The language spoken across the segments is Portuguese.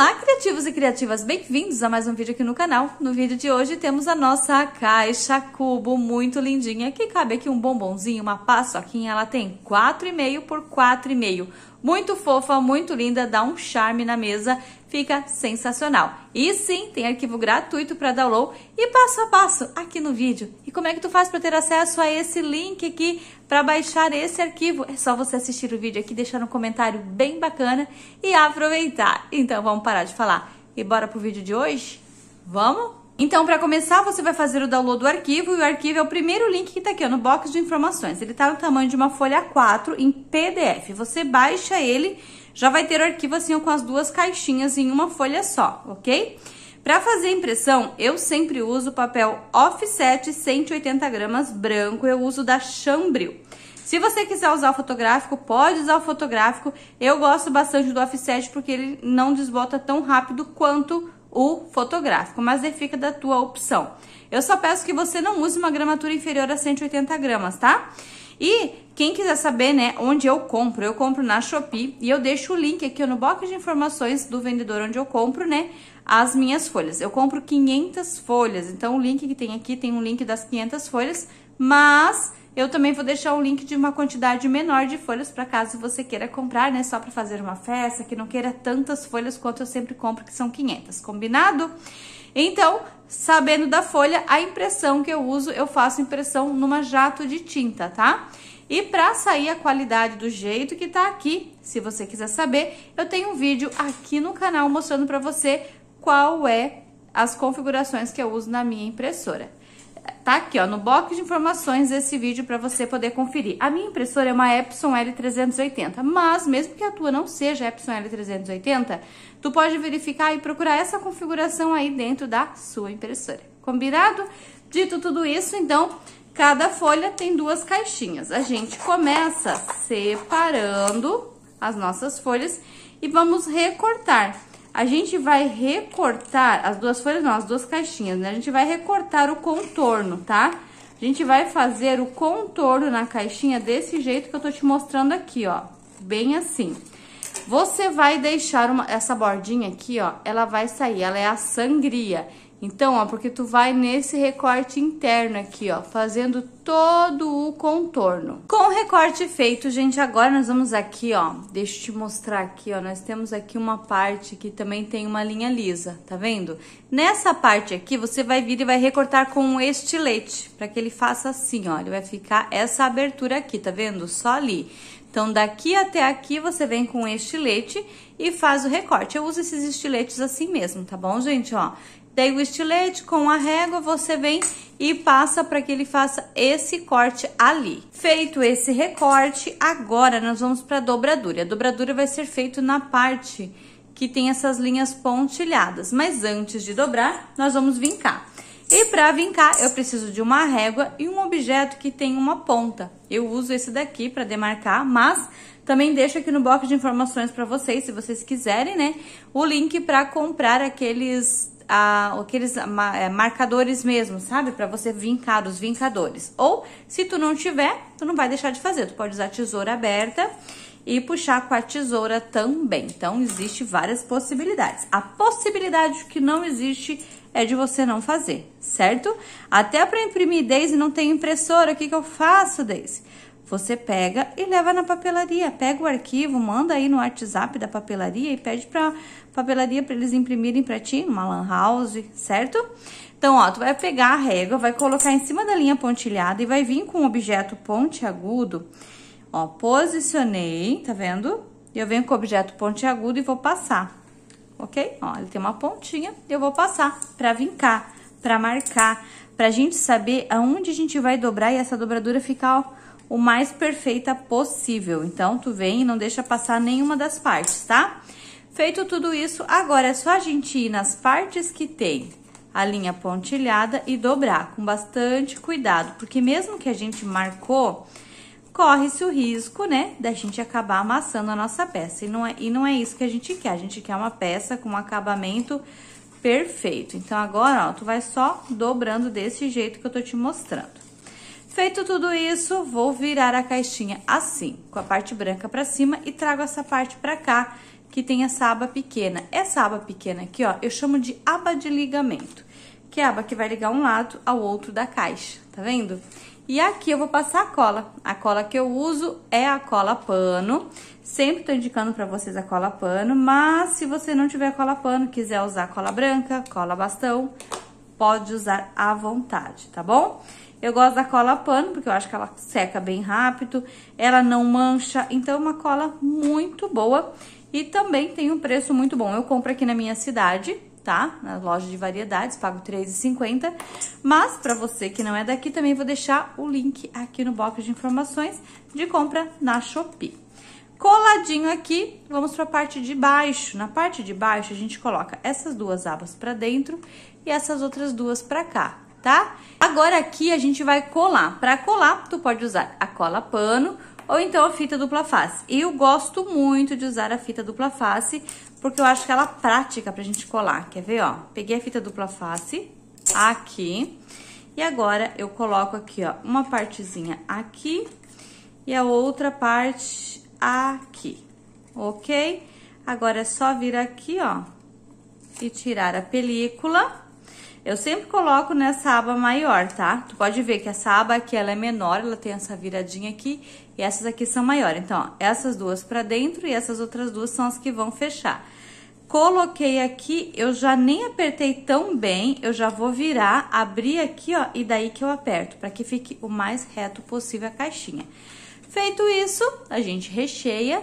Olá, criativos e criativas, bem-vindos a mais um vídeo aqui no canal. No vídeo de hoje temos a nossa caixa cubo muito lindinha, que cabe aqui um bombonzinho, uma paçoquinha, ela tem 4,5 por 4,5 muito fofa, muito linda, dá um charme na mesa, fica sensacional. E sim, tem arquivo gratuito para download e passo a passo aqui no vídeo. E como é que tu faz para ter acesso a esse link aqui para baixar esse arquivo? É só você assistir o vídeo aqui, deixar um comentário bem bacana e aproveitar. Então vamos parar de falar e bora pro vídeo de hoje? Vamos? Então, para começar, você vai fazer o download do arquivo e o arquivo é o primeiro link que está aqui ó, no box de informações. Ele está no tamanho de uma folha 4 em PDF. Você baixa ele, já vai ter o arquivo assim ó, com as duas caixinhas em uma folha só, ok? Para fazer impressão, eu sempre uso papel offset 180 gramas branco, eu uso da Chambril. Se você quiser usar o fotográfico, pode usar o fotográfico. Eu gosto bastante do offset porque ele não desbota tão rápido quanto o fotográfico, mas aí fica da tua opção. Eu só peço que você não use uma gramatura inferior a 180 gramas, tá? E quem quiser saber, né, onde eu compro, eu compro na Shopee e eu deixo o link aqui no box de informações do vendedor onde eu compro, né, as minhas folhas. Eu compro 500 folhas, então o link que tem aqui tem um link das 500 folhas, mas eu também vou deixar um link de uma quantidade menor de folhas para caso você queira comprar, né? Só para fazer uma festa, que não queira tantas folhas quanto eu sempre compro, que são 500. Combinado? Então, sabendo da folha, a impressão que eu uso, eu faço impressão numa jato de tinta, tá? E para sair a qualidade do jeito que tá aqui, se você quiser saber, eu tenho um vídeo aqui no canal mostrando para você qual é as configurações que eu uso na minha impressora. Tá aqui, ó, no box de informações esse vídeo para você poder conferir. A minha impressora é uma Epson L380, mas mesmo que a tua não seja Epson L380, tu pode verificar e procurar essa configuração aí dentro da sua impressora. Combinado? Dito tudo isso, então, cada folha tem duas caixinhas. A gente começa separando as nossas folhas e vamos recortar a gente vai recortar as duas folhas, não, as duas caixinhas, né? A gente vai recortar o contorno, tá? A gente vai fazer o contorno na caixinha desse jeito que eu tô te mostrando aqui, ó. Bem assim. Você vai deixar uma, essa bordinha aqui, ó, ela vai sair, ela é a sangria. Então, ó, porque tu vai nesse recorte interno aqui, ó, fazendo todo o contorno. Com o recorte feito, gente, agora nós vamos aqui, ó, deixa eu te mostrar aqui, ó, nós temos aqui uma parte que também tem uma linha lisa, tá vendo? Nessa parte aqui, você vai vir e vai recortar com um estilete, para que ele faça assim, ó, ele vai ficar essa abertura aqui, tá vendo? Só ali. Então, daqui até aqui, você vem com estilete e faz o recorte. Eu uso esses estiletes assim mesmo, tá bom, gente? Ó, Daí o estilete com a régua você vem e passa para que ele faça esse corte ali. Feito esse recorte, agora nós vamos para a dobradura. A dobradura vai ser feita na parte que tem essas linhas pontilhadas, mas antes de dobrar, nós vamos vincar. E para vincar, eu preciso de uma régua e um objeto que tem uma ponta. Eu uso esse daqui para demarcar, mas também deixo aqui no box de informações para vocês, se vocês quiserem, né, o link para comprar aqueles a, aqueles é, marcadores mesmo, sabe? Para você vincar os vincadores. Ou, se tu não tiver, tu não vai deixar de fazer. Tu pode usar tesoura aberta e puxar com a tesoura também. Então, existe várias possibilidades. A possibilidade que não existe é de você não fazer, certo? Até para imprimir Daisy não tem impressora, o que, que eu faço, Daisy? Você pega e leva na papelaria, pega o arquivo, manda aí no WhatsApp da papelaria e pede para papelaria para eles imprimirem para ti, numa lan house, certo? Então, ó, tu vai pegar a régua, vai colocar em cima da linha pontilhada e vai vir com o objeto pontiagudo. Ó, posicionei, tá vendo? Eu venho com o objeto pontiagudo e vou passar, ok? Ó, ele tem uma pontinha, eu vou passar para vincar, para marcar, pra gente saber aonde a gente vai dobrar e essa dobradura ficar, ó, o mais perfeita possível. Então, tu vem e não deixa passar nenhuma das partes, tá? Feito tudo isso, agora é só a gente ir nas partes que tem a linha pontilhada e dobrar com bastante cuidado, porque mesmo que a gente marcou, corre-se o risco, né, da gente acabar amassando a nossa peça. E não, é, e não é isso que a gente quer, a gente quer uma peça com um acabamento perfeito. Então, agora, ó, tu vai só dobrando desse jeito que eu tô te mostrando. Feito tudo isso, vou virar a caixinha assim, com a parte branca para cima e trago essa parte para cá, que tem essa aba pequena. Essa aba pequena aqui, ó, eu chamo de aba de ligamento, que é a aba que vai ligar um lado ao outro da caixa, tá vendo? E aqui eu vou passar a cola. A cola que eu uso é a cola pano. Sempre tô indicando pra vocês a cola pano, mas se você não tiver cola pano, quiser usar cola branca, cola bastão, pode usar à vontade, tá bom? Eu gosto da cola pano, porque eu acho que ela seca bem rápido, ela não mancha, então é uma cola muito boa e também tem um preço muito bom. Eu compro aqui na minha cidade, tá? Na loja de variedades, pago R$3,50. Mas para você que não é daqui, também vou deixar o link aqui no box de informações de compra na Shopee. Coladinho aqui, vamos para a parte de baixo. Na parte de baixo, a gente coloca essas duas abas para dentro e essas outras duas para cá, tá? Agora aqui a gente vai colar. Para colar, tu pode usar a cola pano ou então a fita dupla face. Eu gosto muito de usar a fita dupla face, porque eu acho que ela é prática pra gente colar. Quer ver, ó? Peguei a fita dupla face aqui, e agora eu coloco aqui, ó, uma partezinha aqui e a outra parte aqui, ok? Agora é só vir aqui, ó, e tirar a película eu sempre coloco nessa aba maior, tá? Tu pode ver que essa aba aqui, ela é menor, ela tem essa viradinha aqui, e essas aqui são maiores. Então, ó, essas duas pra dentro e essas outras duas são as que vão fechar. Coloquei aqui, eu já nem apertei tão bem, eu já vou virar, abrir aqui, ó, e daí que eu aperto, pra que fique o mais reto possível a caixinha. Feito isso, a gente recheia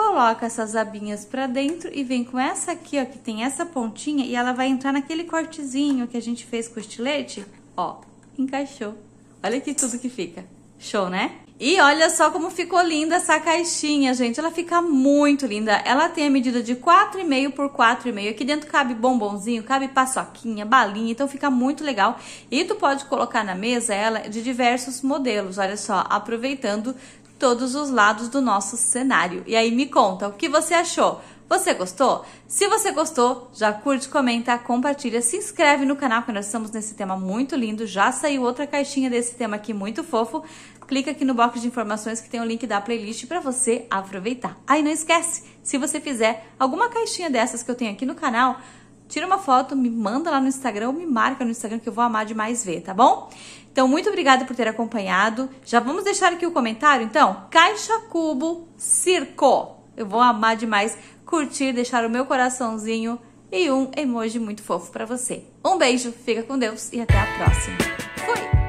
Coloca essas abinhas pra dentro e vem com essa aqui, ó, que tem essa pontinha e ela vai entrar naquele cortezinho que a gente fez com o estilete. Ó, encaixou. Olha aqui tudo que fica. Show, né? E olha só como ficou linda essa caixinha, gente. Ela fica muito linda. Ela tem a medida de 4,5 por 4,5. Aqui dentro cabe bombonzinho, cabe paçoquinha, balinha. Então fica muito legal. E tu pode colocar na mesa ela de diversos modelos. Olha só, aproveitando todos os lados do nosso cenário. E aí me conta o que você achou. Você gostou? Se você gostou, já curte, comenta, compartilha, se inscreve no canal que nós estamos nesse tema muito lindo. Já saiu outra caixinha desse tema aqui muito fofo. Clica aqui no box de informações que tem o link da playlist para você aproveitar. Aí não esquece, se você fizer alguma caixinha dessas que eu tenho aqui no canal, tira uma foto, me manda lá no Instagram me marca no Instagram que eu vou amar demais ver, tá bom? Então, muito obrigada por ter acompanhado. Já vamos deixar aqui o comentário, então? Caixa Cubo Circo. Eu vou amar demais curtir, deixar o meu coraçãozinho e um emoji muito fofo para você. Um beijo, fica com Deus e até a próxima. Fui!